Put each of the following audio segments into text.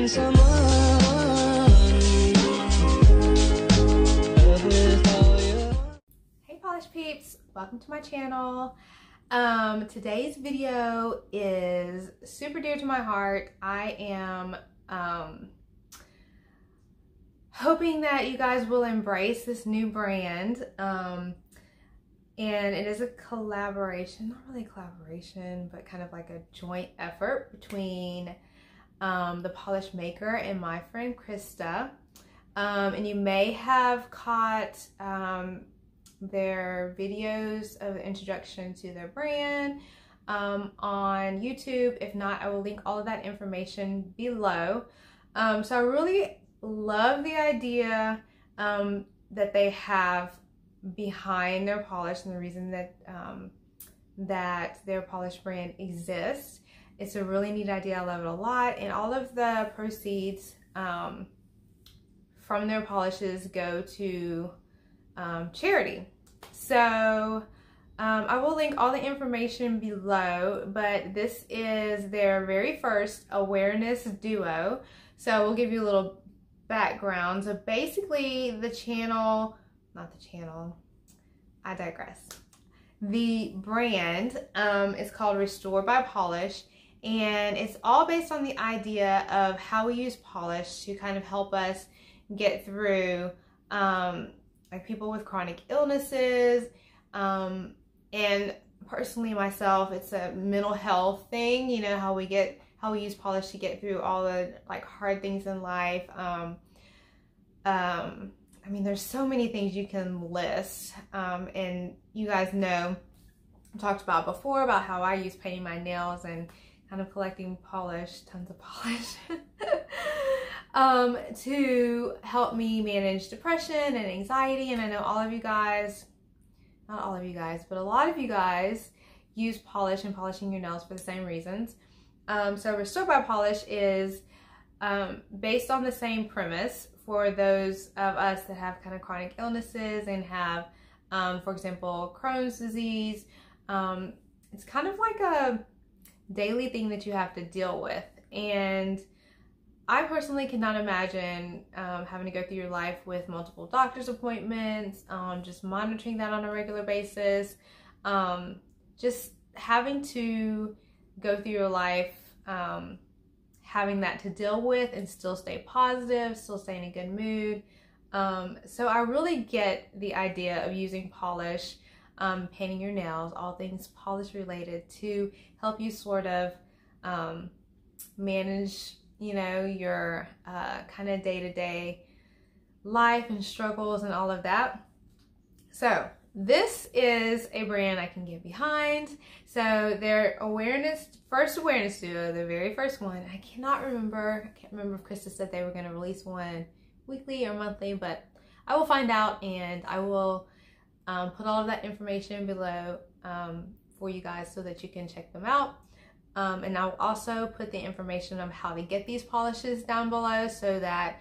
Hey polish peeps, welcome to my channel. Um, today's video is super dear to my heart. I am um, hoping that you guys will embrace this new brand. Um, and it is a collaboration, not really a collaboration, but kind of like a joint effort between um, the polish maker and my friend Krista. Um, and you may have caught um, their videos of the introduction to their brand um, on YouTube. If not, I will link all of that information below. Um, so I really love the idea um, that they have behind their polish and the reason that that their polish brand exists. It's a really neat idea. I love it a lot. And all of the proceeds um, from their polishes go to um, charity. So um, I will link all the information below, but this is their very first awareness duo. So we'll give you a little background. So basically the channel, not the channel, I digress. The brand um, is called Restored by Polish and it's all based on the idea of how we use polish to kind of help us get through um, like people with chronic illnesses um, and personally myself it's a mental health thing you know how we get how we use polish to get through all the like hard things in life. Um, um, I mean there's so many things you can list um, and you guys know I talked about before about how I use painting my nails and kind of collecting polish tons of polish um, to help me manage depression and anxiety. And I know all of you guys, not all of you guys, but a lot of you guys use polish and polishing your nails for the same reasons. Um, so Restored by Polish is um, based on the same premise for those of us that have kind of chronic illnesses and have, um, for example, Crohn's disease. Um, it's kind of like a daily thing that you have to deal with. And I personally cannot imagine um, having to go through your life with multiple doctor's appointments, um, just monitoring that on a regular basis, um, just having to go through your life, um, having that to deal with and still stay positive, still stay in a good mood. Um, so I really get the idea of using polish, um, painting your nails, all things polish related to help you sort of manage you know, your uh, kind of day to day life and struggles and all of that. So, this is a brand I can get behind. So, their awareness, first awareness duo, the very first one, I cannot remember, I can't remember if Krista said they were going to release one weekly or monthly, but I will find out and I will um, put all of that information below um, for you guys so that you can check them out. Um, and I'll also put the information of how to get these polishes down below so that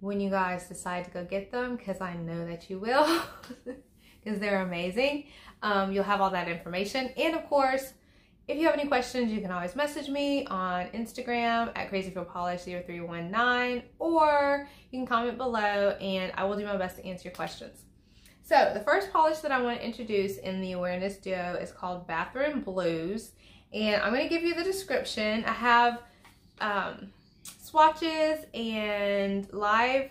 when you guys decide to go get them, because I know that you will, because they're amazing, um, you'll have all that information. And of course, if you have any questions, you can always message me on Instagram at crazyforpolish0319 or you can comment below and I will do my best to answer your questions. So the first polish that I want to introduce in the Awareness Duo is called Bathroom Blues and I'm going to give you the description. I have um, swatches and live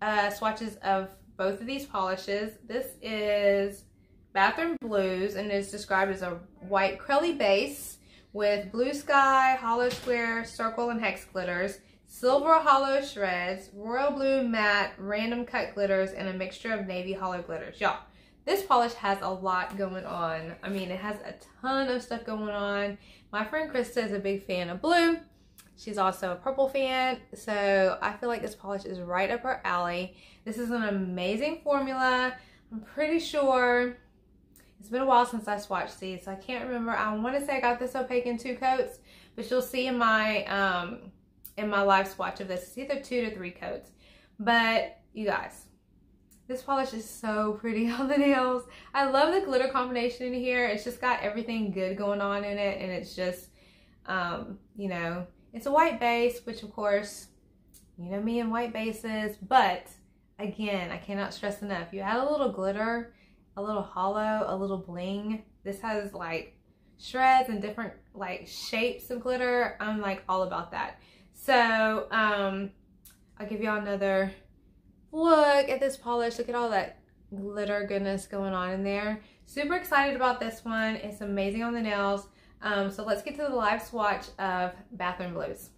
uh, swatches of both of these polishes. This is Bathroom Blues and is described as a white crelly base with blue sky, hollow square, circle, and hex glitters, silver hollow shreds, royal blue matte, random cut glitters, and a mixture of navy hollow glitters. Y'all, this polish has a lot going on. I mean, it has a ton of stuff going on. My friend Krista is a big fan of blue. She's also a purple fan, so I feel like this polish is right up her alley. This is an amazing formula. I'm pretty sure it's been a while since I swatched these, so I can't remember. I want to say I got this opaque in two coats, but you'll see in my um, in my live swatch of this, it's either two to three coats. But you guys, this polish is so pretty on the nails. I love the glitter combination in here. It's just got everything good going on in it and it's just, um, you know, it's a white base, which of course You know me and white bases, but again, I cannot stress enough. You add a little glitter, a little hollow, a little bling. This has like shreds and different like shapes of glitter. I'm like all about that. So um, I'll give y'all another look at this polish. Look at all that glitter goodness going on in there. Super excited about this one. It's amazing on the nails. Um, so let's get to the live swatch of Bathroom Blues.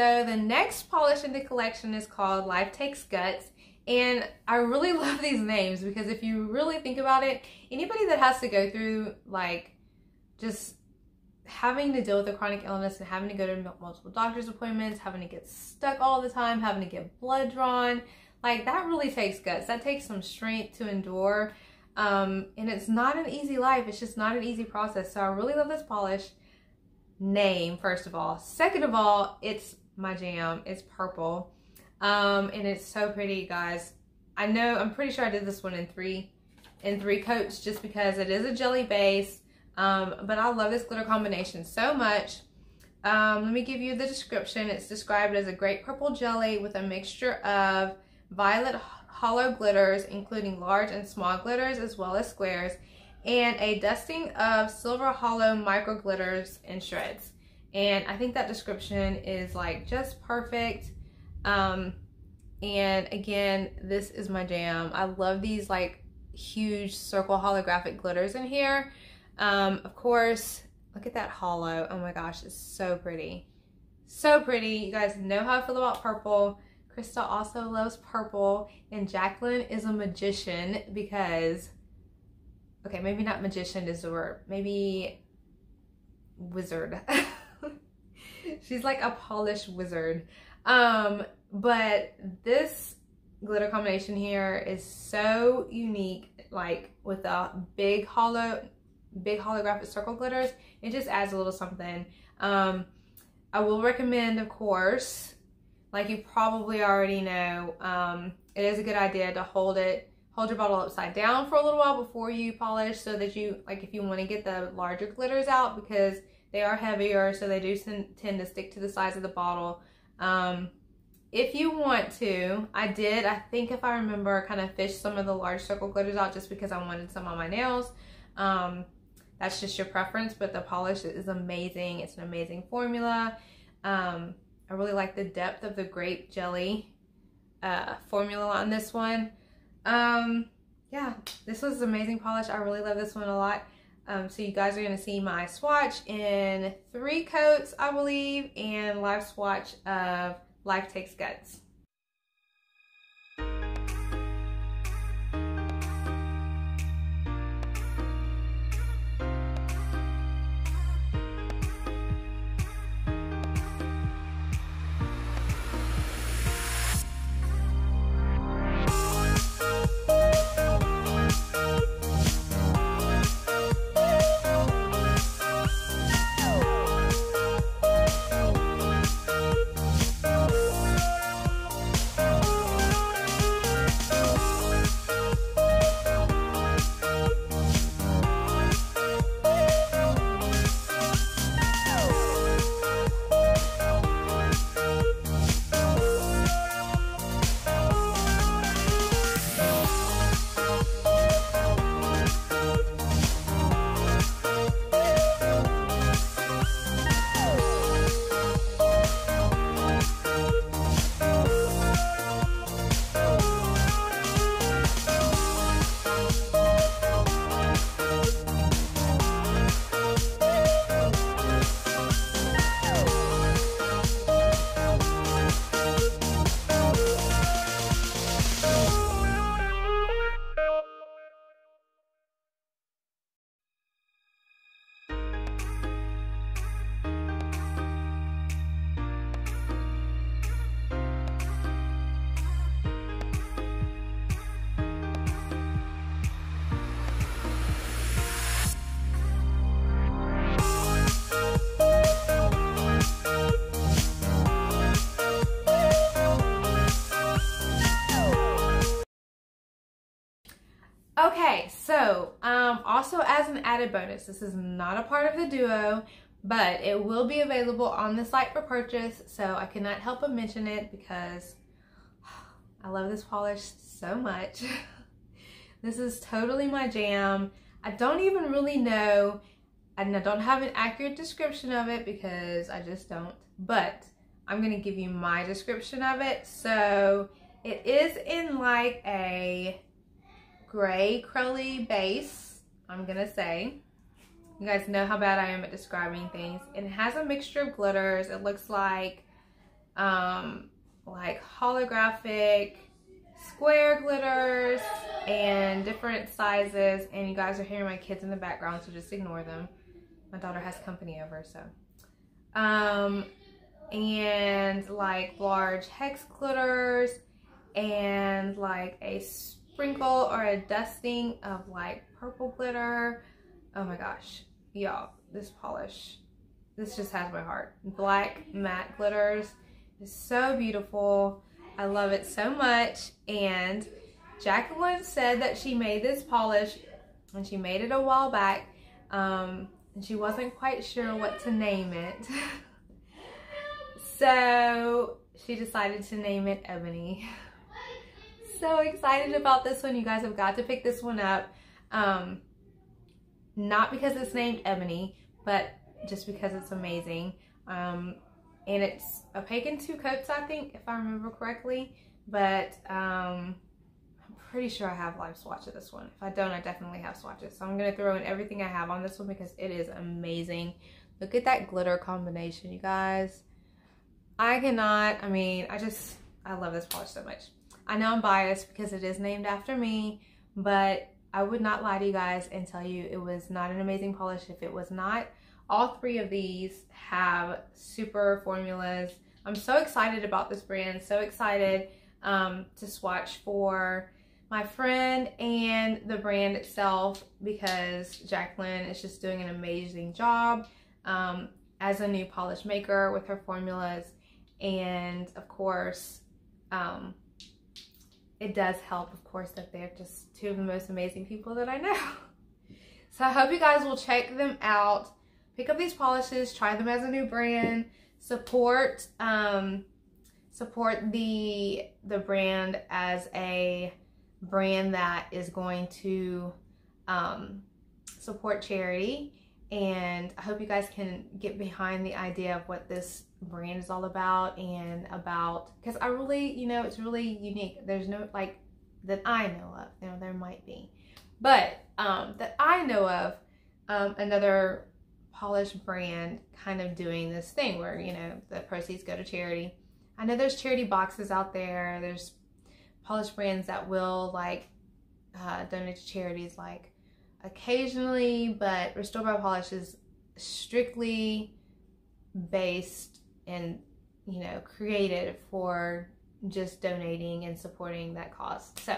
So the next polish in the collection is called Life Takes Guts. And I really love these names because if you really think about it, anybody that has to go through like just having to deal with a chronic illness and having to go to multiple doctor's appointments, having to get stuck all the time, having to get blood drawn, like that really takes guts. That takes some strength to endure. Um, and it's not an easy life. It's just not an easy process. So I really love this polish name, first of all. Second of all, it's my jam. It's purple. Um, and it's so pretty, guys. I know, I'm pretty sure I did this one in three, in three coats just because it is a jelly base. Um, but I love this glitter combination so much. Um, let me give you the description. It's described as a great purple jelly with a mixture of violet hollow glitters, including large and small glitters as well as squares, and a dusting of silver hollow micro glitters and shreds. And I think that description is like just perfect. Um, and again, this is my jam. I love these like huge circle holographic glitters in here. Um, of course, look at that hollow. Oh my gosh, it's so pretty. So pretty. You guys know how I feel about purple. Krista also loves purple and Jacqueline is a magician because okay, maybe not magician is the word, maybe wizard. She's like a polished wizard. Um, but this glitter combination here is so unique, like with a big hollow, big holographic circle glitters. It just adds a little something. Um, I will recommend, of course, like you probably already know, um, it is a good idea to hold it hold your bottle upside down for a little while before you polish so that you, like if you want to get the larger glitters out because they are heavier so they do tend to stick to the size of the bottle. Um, if you want to, I did, I think if I remember, kind of fish some of the large circle glitters out just because I wanted some on my nails. Um, that's just your preference, but the polish is amazing. It's an amazing formula. Um, I really like the depth of the grape jelly uh, formula on this one. Um, yeah, this was amazing polish. I really love this one a lot. Um, so you guys are going to see my swatch in three coats, I believe, and live swatch of Life Takes Guts. Okay, so um, also as an added bonus, this is not a part of the duo, but it will be available on the site for purchase. So I cannot help but mention it because I love this polish so much. this is totally my jam. I don't even really know, and I don't have an accurate description of it because I just don't, but I'm gonna give you my description of it. So it is in like a gray crelly base, I'm gonna say. You guys know how bad I am at describing things. It has a mixture of glitters. It looks like um, like holographic square glitters and different sizes. And you guys are hearing my kids in the background, so just ignore them. My daughter has company over, so. Um, and like large hex glitters and like a sprinkle or a dusting of like purple glitter. Oh my gosh, y'all, this polish, this just has my heart. Black matte glitters is so beautiful. I love it so much. And Jacqueline said that she made this polish and she made it a while back. Um, and she wasn't quite sure what to name it. so she decided to name it Ebony. so excited about this one. You guys have got to pick this one up. Um, not because it's named Ebony, but just because it's amazing. Um, and it's opaque in two coats, I think, if I remember correctly. But um, I'm pretty sure I have live swatch of this one. If I don't, I definitely have swatches. So I'm going to throw in everything I have on this one because it is amazing. Look at that glitter combination, you guys. I cannot, I mean, I just, I love this polish so much. I know I'm biased because it is named after me, but I would not lie to you guys and tell you it was not an amazing polish if it was not. All three of these have super formulas. I'm so excited about this brand, so excited um, to swatch for my friend and the brand itself because Jacqueline is just doing an amazing job um, as a new polish maker with her formulas. And of course, um, it does help, of course, that they're just two of the most amazing people that I know. So I hope you guys will check them out. Pick up these polishes, try them as a new brand, support um, support the the brand as a brand that is going to um, support charity and I hope you guys can get behind the idea of what this brand is all about and about because I really you know it's really unique. There's no like that I know of. You know there might be. But um that I know of um another polished brand kind of doing this thing where you know the proceeds go to charity. I know there's charity boxes out there. There's polished brands that will like uh, donate to charities like occasionally, but Restored by Polish is strictly based and, you know, created for just donating and supporting that cause. So,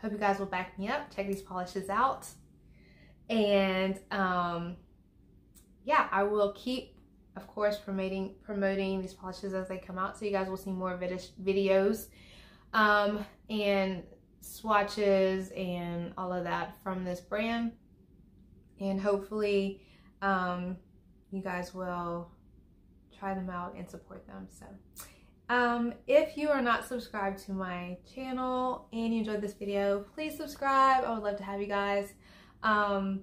hope you guys will back me up. Check these polishes out. And, um, yeah, I will keep, of course, promoting promoting these polishes as they come out. So you guys will see more videos um, and swatches and all of that from this brand. And hopefully um, you guys will try them out and support them. So um, if you are not subscribed to my channel and you enjoyed this video, please subscribe. I would love to have you guys. Um,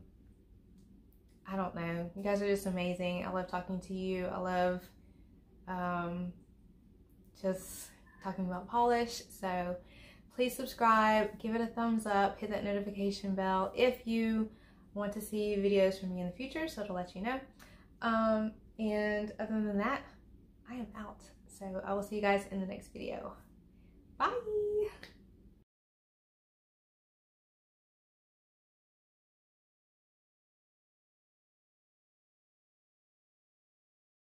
I don't know. You guys are just amazing. I love talking to you. I love um, just talking about polish. So please subscribe, give it a thumbs up, hit that notification bell if you want to see videos from me in the future, so it'll let you know. Um, and other than that, I am out. So I will see you guys in the next video. Bye!